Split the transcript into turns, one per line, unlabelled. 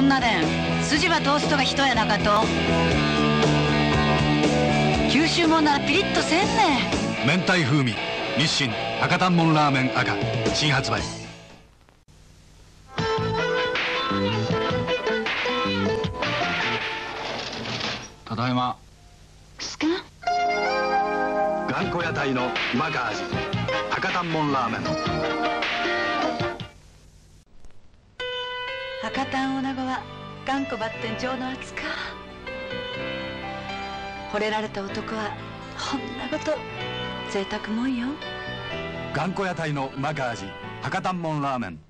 女でん。筋はトーストが人やなかと。九州もんならピリッとせんね
明太風味。日清。博多もんラーメン赤。新発売。ただいま。す
か？
頑固屋台のうまか味博多もんラーメン
博多女子は頑固ばってん情の厚か惚れられた男はこんなこと贅沢もんよ。
頑固屋台のうまか味博多もんラーメン。